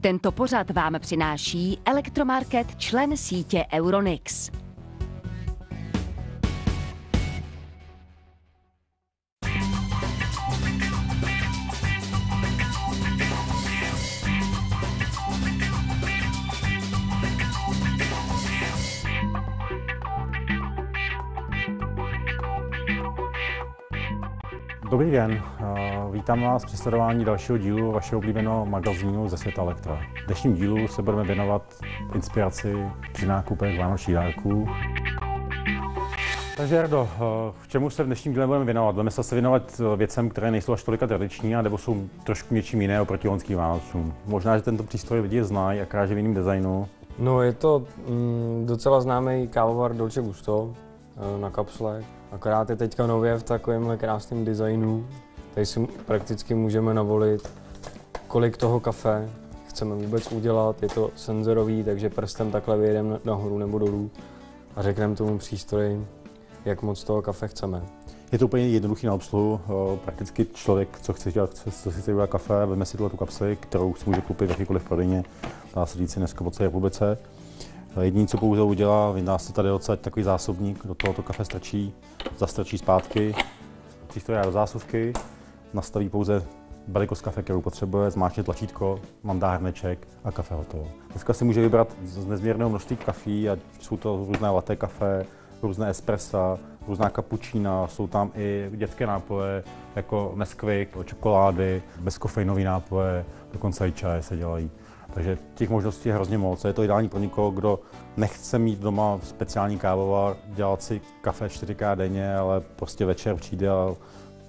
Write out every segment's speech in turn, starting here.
Tento pořad vám přináší Elektromarket, člen sítě Euronix. Dobrý den, vítám vás při sledování dalšího dílu vašeho oblíbeného magazínu ze světa elektra. V dnešním dílu se budeme věnovat inspiraci při nákupech vánočních dárků. Takže Jardo, v čemu se v dnešním díle budeme věnovat? Budeme se věnovat věcem, které nejsou až tolika tradiční, nebo jsou trošku něčím jiného proti loňským Vánocům. Možná, že tento přístroj lidi znají, a je v jiném designu. No, je to mm, docela známý kávovar Dolce Gusto eh, na kapsle, Akorát je teďka nově v takovémhle krásném designu. Tady si prakticky můžeme navolit, kolik toho kafe chceme vůbec udělat. Je to senzorový, takže prstem takhle vyjedeme nahoru nebo dolů a řekneme tomu přístroji, jak moc toho kafe chceme. Je to úplně jednoduchý na obsluhu. Prakticky člověk, co chce dělat, co si chce dělat kafe, vezme si tu kapsli, kterou si může koupit v jakékoliv prodejně, dá se říct dneska po celé republice. Jediné, co pouze udělá, vydá si tady odsaď takový zásobník, do tohoto kafe strčí, zastrčí zpátky, přístroj do zásuvky, nastaví pouze velikost kafe, kterou potřebuje, zmáčkne tlačítko, mandá hrneček a kafe hotovo. Dneska si může vybrat z nezměrného množství kafí, ať jsou to různé latte kafe, různé espressa, různá kapučína, jsou tam i dětské nápoje, jako Nesquik, čokolády, bezkofeinové nápoje, dokonce i čaje se dělají. Takže těch možností je hrozně moc. Je to ideální pro někoho, kdo nechce mít doma speciální kávovar, dělat si kafe čtyřikrát denně, ale prostě večer přijde a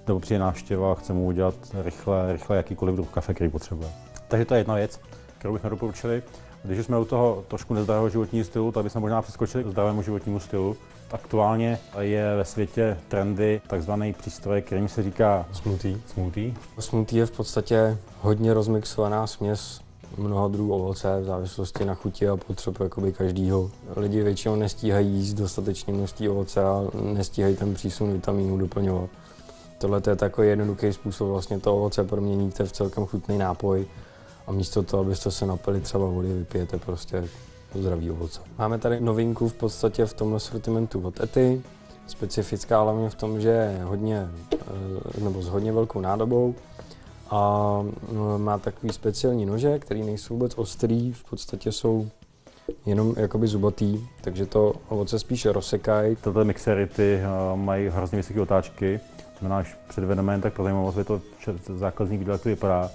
nebo přijde návštěva a chce mu udělat rychle, rychle jakýkoliv druh kafe, který potřebuje. Takže to je jedna věc, kterou bychom doporučili. Když už jsme u toho trošku nezdravého životního stylu, tak bychom možná přeskočili k zdravému životnímu stylu. Aktuálně je ve světě trendy takzvaný přístroj, kterým se říká smoothie. smoothie. Smoothie je v podstatě hodně rozmixovaná směs mnoha druhů ovoce v závislosti na chuti a potřeb jakoby každýho. Lidi většinou nestíhají jíst dostatečně množství ovoce a nestíhají ten přísun vitamínů doplňovat. Tohle je takový jednoduchý způsob, vlastně to ovoce proměníte v celkem chutný nápoj a místo toho, abyste se napili třeba vody, vypijete prostě zdravý ovoce. Máme tady novinku v podstatě v tomhle sortimentu od Ety, specifická hlavně v tom, že je hodně, eh, nebo s hodně velkou nádobou, a no, má takový speciální nože, které nejsou vůbec ostrý, v podstatě jsou jenom jakoby zubatý, takže to ovoce spíše rozsekají. Tyto mixery ty uh, mají hrozně vysoké otáčky, znamená, až předvedeme jen tak pro zajímavost, je to zákazník viděl, jak to vypadá.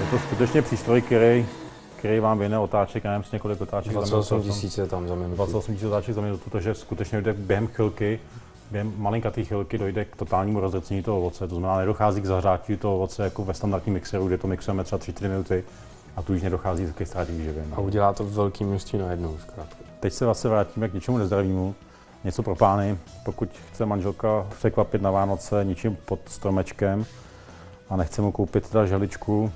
Je to skutečně přístroj, který který vám věne otáček, já nevím, několik otáček 28 tisíc je tam za minutu. 28 tisíc otáček za minutu, takže skutečně jde během chvilky, během malinkaté chvilky dojde k totálnímu rozrecení toho ovoce. To znamená, nedochází k zahřátí toho ovoce jako ve standardním mixeru, kde to mixujeme třeba 3-4 minuty a tu už nedochází ke ztrátě výživy. A udělá to velký množství najednou, zkrátka. Teď se vlastně vrátíme k něčemu nezdravému. Něco pro pány, pokud chce manželka překvapit na Vánoce něčím pod stromečkem a nechce mu koupit teda želičku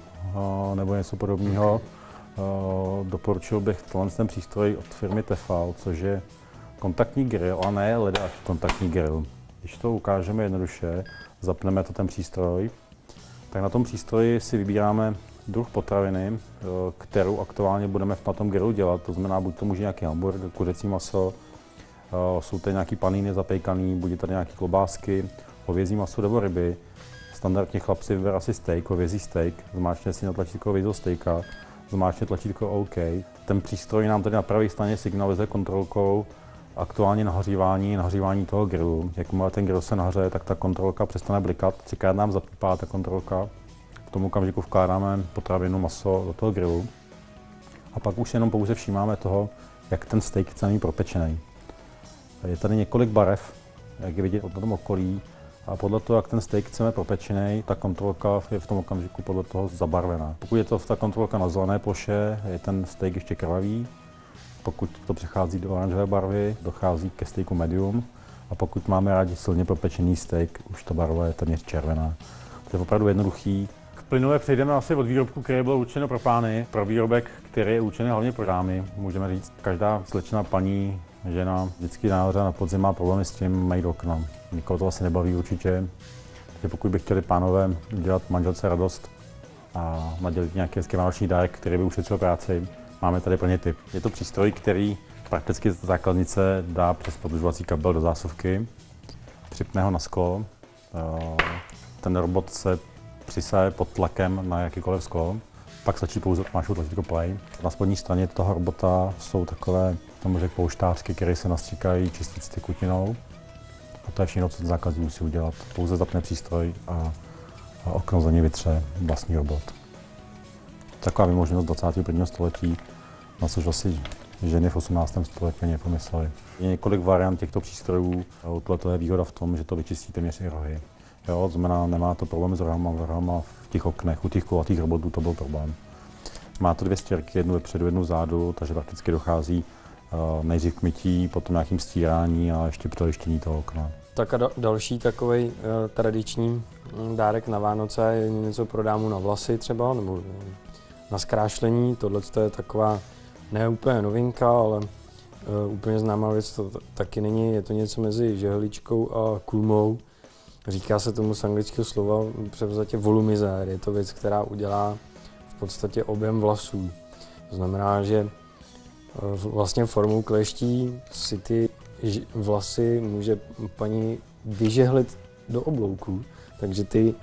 nebo něco podobného, Eh, doporučil bych tenhle ten přístroj od firmy Tefal, což je kontaktní grill, a ne leda kontaktní grill. Když to ukážeme jednoduše, zapneme to ten přístroj, tak na tom přístroji si vybíráme druh potraviny, eh, kterou aktuálně budeme na tom grillu dělat. To znamená, buď to může nějaký hamburger, kuřecí maso, eh, jsou tady nějaký paníny zapejkaný, buď tady nějaké klobásky, hovězí maso nebo ryby. Standardně chlapci vybere asi steak, hovězí steak, zmáčkne si na tlačítko hovězího steaka, zmáčkne tlačítko OK. Ten přístroj nám tady na pravé straně signalizuje kontrolkou aktuálně nahřívání, nahřívání toho grillu. Jakmile ten grill se nahřeje, tak ta kontrolka přestane blikat. Třikrát nám zapípá ta kontrolka. V tom okamžiku vkládáme potravinu, maso do toho grillu. A pak už jenom pouze všímáme toho, jak ten steak chce mít propečený. Je tady několik barev, jak je vidět od tom okolí, a podle toho, jak ten steak chceme propečený, ta kontrolka je v tom okamžiku podle toho zabarvená. Pokud je to ta kontrolka na zelené ploše, je ten steak ještě krvavý. Pokud to přechází do oranžové barvy, dochází ke steaku medium. A pokud máme rádi silně propečený steak, už ta barva je téměř červená. To je opravdu jednoduchý. Plynule přejdeme asi od výrobku, který byl určeno pro pány, pro výrobek, který je určený hlavně pro dámy. Můžeme říct, každá slečna paní žena vždycky náhoře na podzim má problémy s tím mají okna. Nikoho to asi nebaví určitě. že pokud by chtěli pánové dělat manželce radost a nadělit nějaký hezký vánoční dárek, který by ušetřil práci, máme tady plně typ. Je to přístroj, který prakticky z základnice dá přes podlužovací kabel do zásuvky, připne ho na sklo, eh, ten robot se přisaje pod tlakem na jakýkoliv sklo, pak stačí pouze máš tlačítko play. Na spodní straně toho robota jsou takové, tomu řekl, pouštářky, které se nastříkají čistit tekutinou. A to je všechno, co ten zákazník musí udělat. Pouze zapne přístroj a, a okno za ně vytře vlastní robot. Taková vymoženost 21. století, na což asi ženy v 18. století ani nepomysleli. Je několik variant těchto přístrojů. Tohle je výhoda v tom, že to vyčistí téměř i rohy. Jo, znamená, nemá to problém s rohama, rohama v těch oknech, u těch kulatých robotů to byl problém. Má to dvě stěrky, jednu vepředu, jednu vzadu, takže prakticky dochází uh, nejdřív k mytí, potom nějakým stírání a ještě přelištění toho okna. Tak a da- další takový uh, tradiční mm, dárek na Vánoce je něco pro dámu na vlasy třeba, nebo uh, na zkrášlení. Tohle je taková ne úplně novinka, ale úplně známá věc to taky není. Je to něco mezi žehličkou a kulmou. Říká se tomu z anglického slova převzatě volumizér. Je to věc, která udělá v podstatě objem vlasů. To znamená, že vlastně formou kleští si ty vlasy může paní vyžehlit do oblouku, takže ty,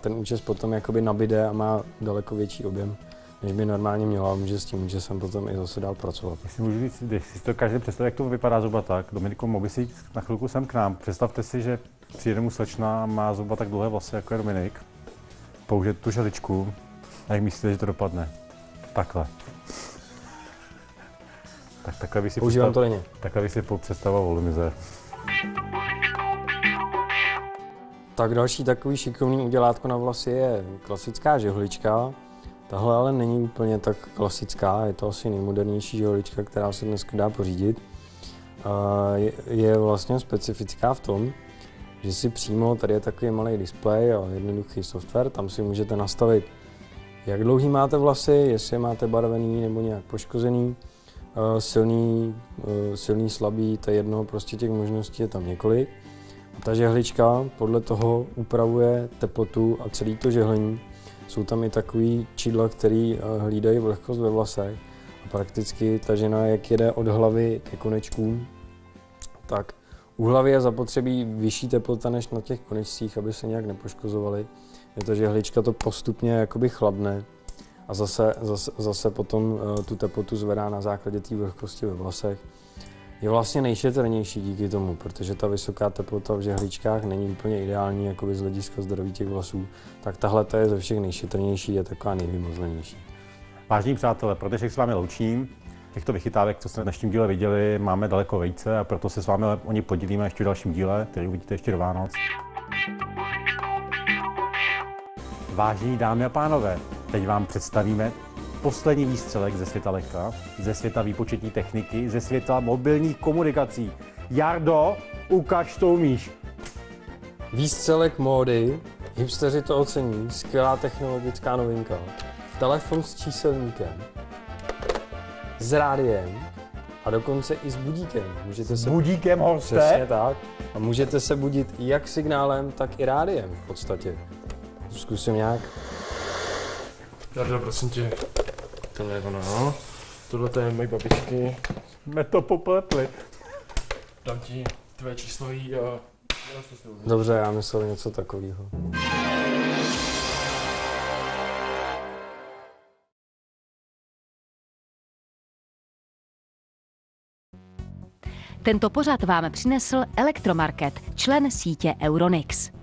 ten účes potom jakoby nabide a má daleko větší objem než by normálně měla, může s tím může jsem potom i zase dál pracovat. Jestli můžu říct, když si to každý představit, jak to vypadá zuba tak, Dominiku, mohl si jít na chvilku sem k nám. Představte si, že přijde mu slečna má zuba tak dlouhé vlasy, jako je Dominik. Použije tu želičku a jak myslíte, že to dopadne? Takhle. Tak takhle by si Používám to denně. Takhle by si představoval volumizér. Tak další takový šikovný udělátko na vlasy je klasická žehlička. Tahle ale není úplně tak klasická, je to asi nejmodernější žehlička, která se dneska dá pořídit. Je vlastně specifická v tom, že si přímo, tady je takový malý displej a jednoduchý software, tam si můžete nastavit, jak dlouhý máte vlasy, jestli je máte barvený nebo nějak poškozený, silný, silný, slabý, to je jedno, prostě těch možností je tam několik. A ta žehlička podle toho upravuje teplotu a celý to žehlení. Jsou tam i takový čídla, který hlídají vlhkost ve vlasech. A prakticky ta žena, jak jede od hlavy ke konečkům, tak u hlavy je zapotřebí vyšší teplota než na těch konečcích, aby se nějak nepoškozovaly. Je to, že hlička to postupně jakoby chlabne a zase, zase, zase potom uh, tu teplotu zvedá na základě té vlhkosti ve vlasech. Je vlastně nejšetrnější díky tomu, protože ta vysoká teplota v žehličkách není úplně ideální jakoby z hlediska zdraví těch vlasů, tak tahle je ze všech nejšetrnější, je taková nejvymozlenější. Vážení přátelé, protože s vámi loučím, těchto vychytávek, co jste v dnešním díle viděli, máme daleko více a proto se s vámi o ně podílíme ještě v dalším díle, který uvidíte ještě do Vánoc. Vážení dámy a pánové, teď vám představíme poslední výstřelek ze světa leka, ze světa výpočetní techniky, ze světa mobilních komunikací. Jardo, ukaž to umíš. Výstřelek módy, hipsteři to ocení, skvělá technologická novinka. Telefon s číselníkem, s rádiem a dokonce i s budíkem. Můžete s se... budíkem, hoste? Přesně tak. A můžete se budit jak signálem, tak i rádiem v podstatě. Zkusím nějak. Jardo, prosím tě, tohle je ono, no. Tohle to je mojí babičky. Jsme to popletli. Dám ti tvé číslový a... Dobře, já myslel něco takového. Tento pořad vám přinesl Elektromarket, člen sítě Euronix.